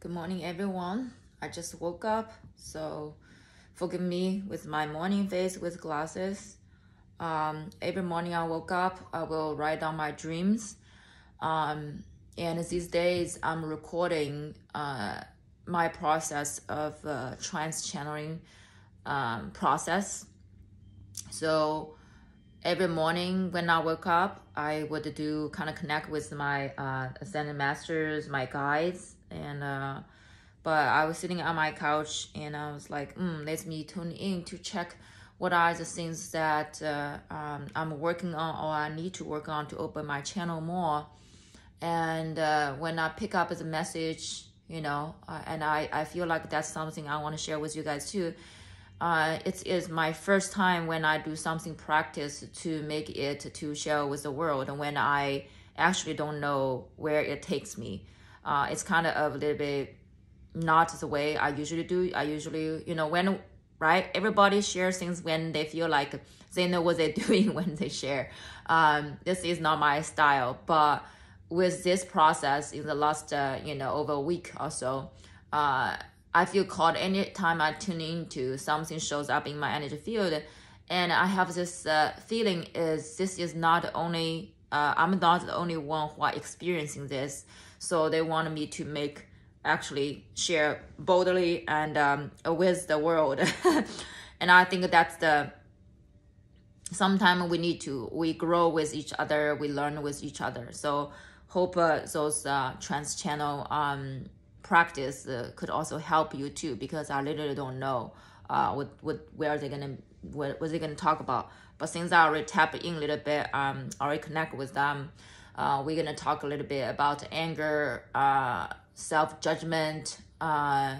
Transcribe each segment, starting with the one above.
Good morning, everyone. I just woke up, so forgive me with my morning face with glasses. Um, every morning I woke up, I will write down my dreams. Um, and these days I'm recording uh, my process of uh, trance channeling um, process. So every morning when I wake up, I would do kind of connect with my uh, ascended masters, my guides, and uh, but I was sitting on my couch and I was like, mm, let me tune in to check what are the things that uh, um, I'm working on or I need to work on to open my channel more. And uh, when I pick up the message, you know, uh, and I, I feel like that's something I want to share with you guys too. Uh, it is my first time when I do something practice to make it to share with the world and when I actually don't know where it takes me uh, it's kind of a little bit not the way I usually do. I usually, you know, when right, everybody shares things when they feel like they know what they're doing when they share. Um, this is not my style, but with this process in the last, uh, you know, over a week or so, uh, I feel called anytime I tune into something shows up in my energy field, and I have this uh, feeling is this is not only uh, I'm not the only one who are experiencing this. So they wanted me to make actually share boldly and um, with the world. and I think that's the sometimes we need to we grow with each other, we learn with each other. So hope uh, those uh, trance channel um, practice uh, could also help you too because I literally don't know uh, what what where they're gonna what what they gonna talk about. But since I already tap in a little bit, um, already connect with them, uh, we're gonna talk a little bit about anger, uh, self judgment, uh,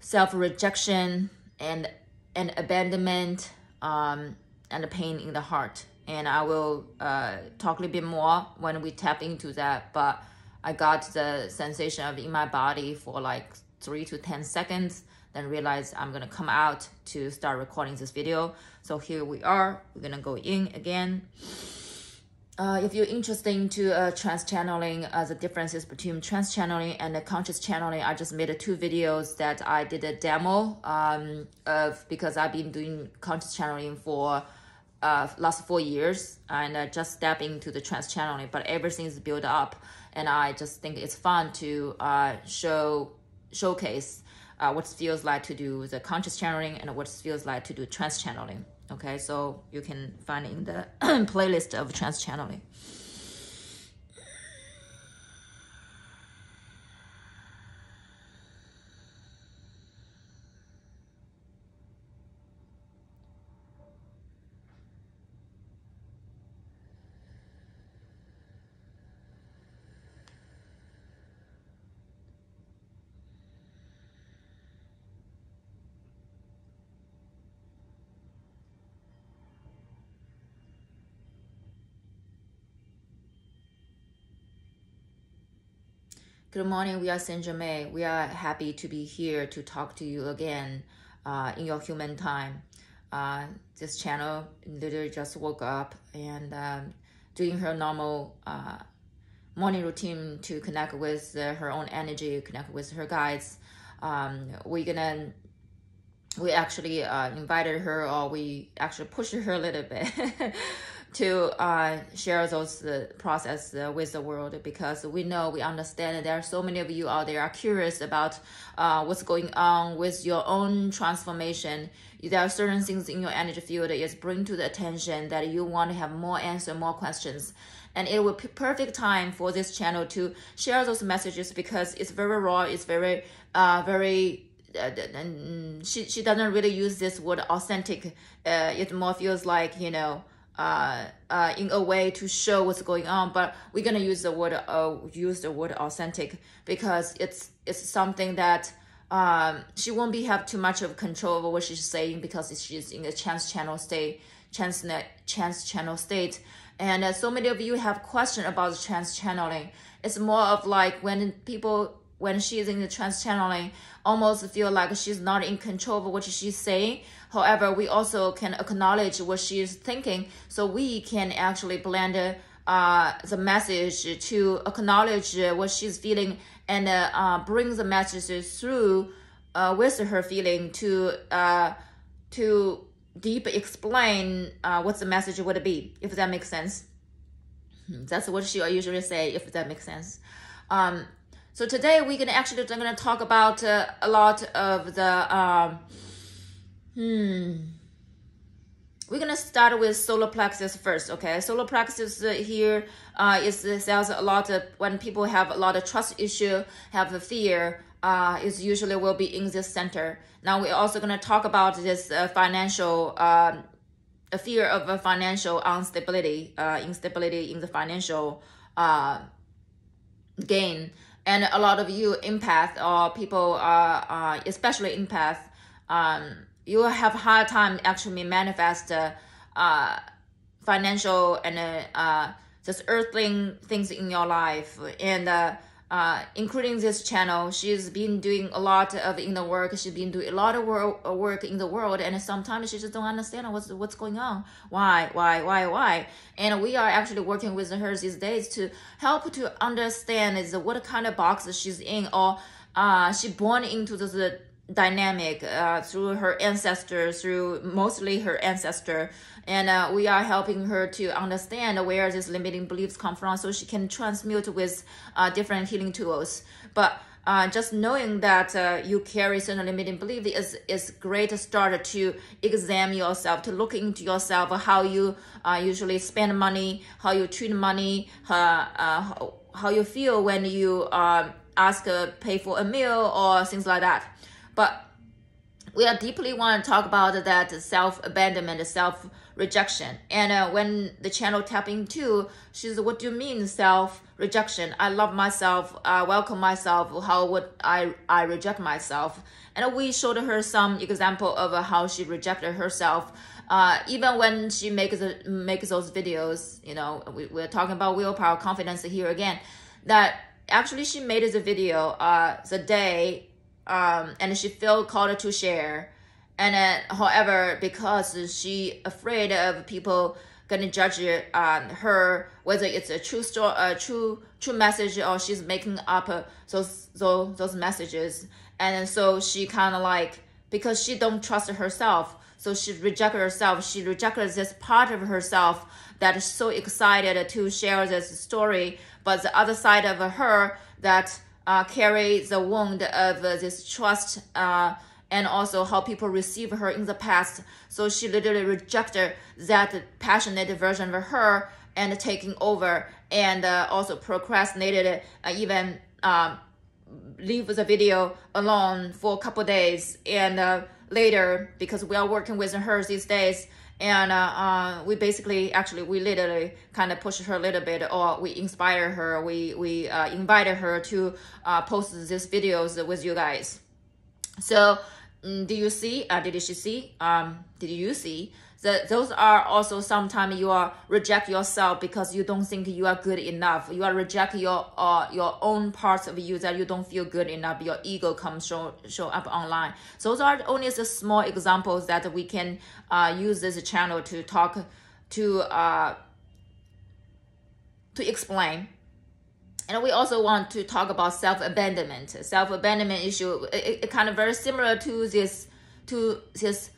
self rejection, and and abandonment, um, and the pain in the heart. And I will uh, talk a little bit more when we tap into that. But I got the sensation of in my body for like three to ten seconds then realize I'm gonna come out to start recording this video. So here we are, we're gonna go in again. Uh, if you're interested into uh, trance channeling, uh, the differences between trance channeling and the conscious channeling, I just made two videos that I did a demo um, of because I've been doing conscious channeling for uh, last four years and uh, just step into the trance channeling, but everything is built up, and I just think it's fun to uh, show showcase uh, what it feels like to do the conscious channeling and what it feels like to do trance channeling. Okay, so you can find in the playlist of trance channeling. Good morning. We are Saint Germain. We are happy to be here to talk to you again uh, in your human time. Uh, this channel literally just woke up and um, doing her normal uh, morning routine to connect with uh, her own energy, connect with her guides. Um, we're gonna we actually uh, invited her or we actually pushed her a little bit to uh, share those uh, process uh, with the world because we know we understand that there are so many of you out there are curious about uh, what's going on with your own transformation. There are certain things in your energy field that is bring to the attention that you want to have more answer more questions. And it will be perfect time for this channel to share those messages because it's very raw it's very uh very uh, she she doesn't really use this word authentic. Uh, it more feels like you know uh, uh, in a way to show what's going on. But we're gonna use the word uh, use the word authentic because it's it's something that um, she won't be have too much of control over what she's saying because she's in a trance channel state, trance trance channel state. And uh, so many of you have question about trance channeling. It's more of like when people when she's in the trance channeling almost feel like she's not in control of what she's saying However, we also can acknowledge what she is thinking, so we can actually blend uh, the message to acknowledge what she's feeling and uh, uh, bring the message through uh, with her feeling to uh, to deep explain what the message would be, if that makes sense. Hmm, that's what she usually say, if that makes sense. Um, so today we're gonna actually gonna talk about uh, a lot of the um, hmm. We're gonna start with solar plexus first, okay? Solar plexus here uh, is sells a lot of when people have a lot of trust issue, have a fear, uh, is usually will be in this center. Now we're also going to talk about this uh, financial, uh, a fear of a financial instability, uh, instability in the financial uh, gain. And a lot of you empath or people, uh, uh, especially empath, um, you have hard time actually manifest uh, financial and uh, just earthling things in your life. And uh, uh, including this channel. She's been doing a lot of in the work. She's been doing a lot of work, work in the world, and sometimes she just don't understand what's what's going on. Why, why, why, why? And we are actually working with her these days to help to understand is what kind of box she's in, or uh, she born into this dynamic uh, through her ancestor, through mostly her ancestor. And uh, we are helping her to understand where these limiting beliefs come from so she can transmute with uh, different healing tools. But uh, just knowing that uh, you carry certain limiting belief is is great start to examine yourself, to look into yourself, how you uh, usually spend money, how you treat money, uh, how, how you feel when you ask pay for a meal or things like that. But we are deeply want to talk about that self-abandonment, self-rejection. And uh, when the channel tap into, she's, what do you mean self-rejection? I love myself, I welcome myself, how would I, I reject myself? And we showed her some example of how she rejected herself. Uh, even when she makes makes those videos, you know, we, we're talking about willpower, confidence here again. That actually she made this video uh, the day um, and she felt called to share. And then, however, because she afraid of people gonna judge um, her whether it's a true story, a true true message, or she's making up uh, those those those messages, and so she kind of like because she don't trust herself, so she rejected herself. She rejected this part of herself that is so excited to share this story, but the other side of her that uh, carry the wound of uh, this trust uh, and also how people receive her in the past. So she literally rejected that passionate version of her and taking over and uh, also procrastinated uh, even um, leave the video alone for a couple days and uh, later because we are working with her these days and uh, uh, we basically actually we literally kind of pushed her a little bit or we inspire her we we uh, invited her to uh, post these videos with you guys. So mm, do you see uh, did she see um did you see that those are also sometimes you are reject yourself because you don't think you are good enough. You are reject your uh, your own parts of you that you don't feel good enough. Your ego comes show show up online. So those are only the small examples that we can uh, use this channel to talk to uh, to explain. And we also want to talk about self-abandonment. Self-abandonment issue, it, it kind of very similar to this to this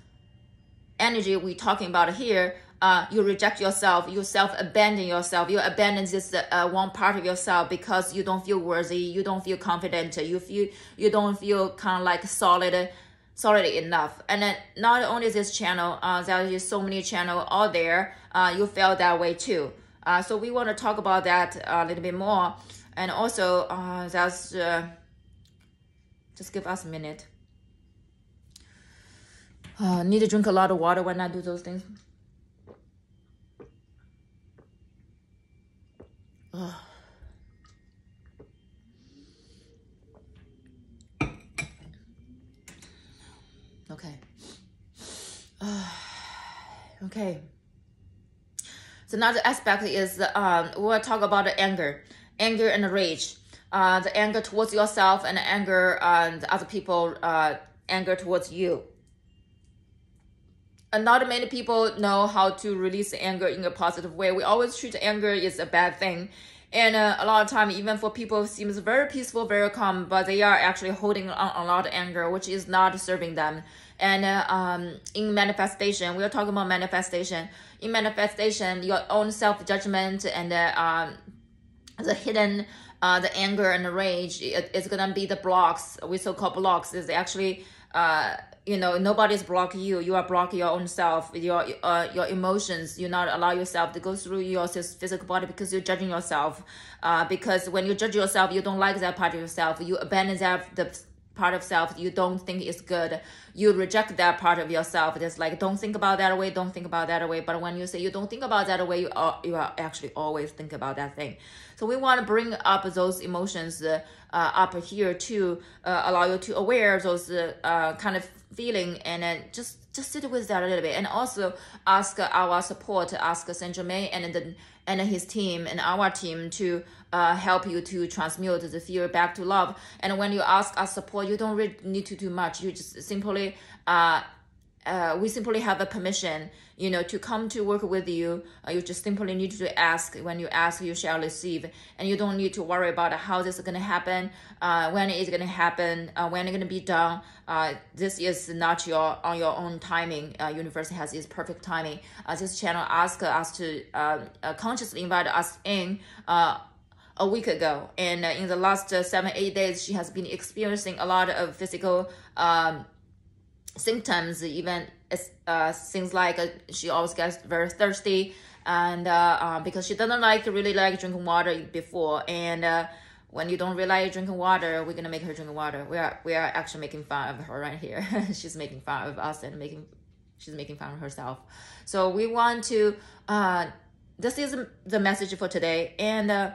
energy we're talking about here, uh, you reject yourself, you self-abandon yourself, you abandon this uh, one part of yourself because you don't feel worthy, you don't feel confident, you feel you don't feel kind of like solid, solid enough. And then not only this channel, uh, there is so many channel out there, uh, you feel that way too. Uh, so we want to talk about that a little bit more, and also uh, that's uh, just give us a minute. Uh, need to drink a lot of water when I do those things. Okay. okay. So another aspect is um, we'll talk about the anger, anger and rage. Uh, the anger towards yourself and anger and other people, uh, anger towards you not many people know how to release anger in a positive way. We always treat anger as a bad thing. And uh, a lot of time, even for people, seems very peaceful, very calm, but they are actually holding on a lot of anger, which is not serving them. And uh, um, in manifestation, we are talking about manifestation. In manifestation, your own self judgment and uh, um, the hidden, uh, the anger and the rage, it, it's gonna be the blocks. We so called blocks. Is actually uh, you know nobody's blocking you. You are blocking your own self your uh, your emotions. You not allow yourself to go through your physical body because you're judging yourself. Uh, because when you judge yourself you don't like that part of yourself. You abandon that the part of self you don't think is good. You reject that part of yourself. It's like don't think about that way don't think about that way. But when you say you don't think about that way you are, you are actually always think about that thing. So we want to bring up those emotions uh, up here to uh, allow you to aware those uh, kind of feeling and then just just sit with that a little bit. And also ask our support ask saint germain and then and his team and our team to uh, help you to transmute the fear back to love. And when you ask us support you don't really need to do much. You just simply uh, uh, we simply have a permission, you know, to come to work with you. Uh, you just simply need to ask. When you ask, you shall receive, and you don't need to worry about how this is going to happen, uh, when it is going to happen, uh, when it's going to be done. Uh, this is not your on your own timing. Uh, universe has its perfect timing. this channel asked us to consciously invite us in a week ago, and in the last seven eight days, she has been experiencing a lot of physical. Um, symptoms, even uh, things like uh, she always gets very thirsty and uh, uh, because she doesn't like really like drinking water before. And uh, when you don't really drinking water we're gonna make her drink water. We are we are actually making fun of her right here. She's making fun of us and making she's making fun of herself. So we want to uh this is the message for today. And uh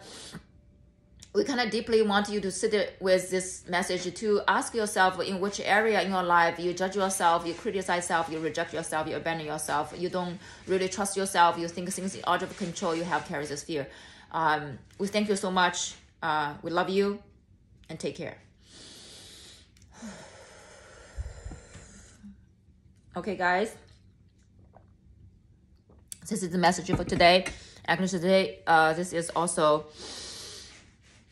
we kind of deeply want you to sit with this message to ask yourself in which area in your life you judge yourself, you criticize yourself, you reject yourself, you abandon yourself, you don't really trust yourself, you think things are out of control, you have carries this fear. Um, we thank you so much. Uh, we love you and take care. Okay, guys. This is the message for today. Actually, today, uh, this is also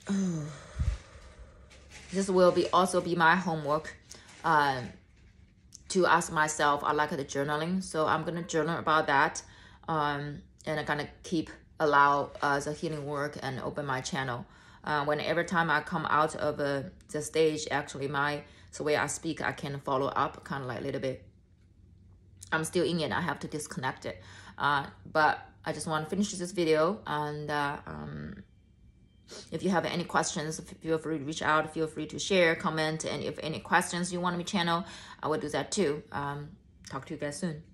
this will be also be my homework um, to ask myself. I like the journaling, so I'm gonna journal about that, um, and I'm gonna keep allow uh, the healing work and open my channel. Uh, when every time I come out of uh, the stage, actually my the way I speak, I can follow up kind of like a little bit. I'm still in it. I have to disconnect it, uh, but I just want to finish this video and. Uh, um, if you have any questions, feel free to reach out. Feel free to share, comment, and if any questions you want me channel, I will do that too. Um, talk to you guys soon.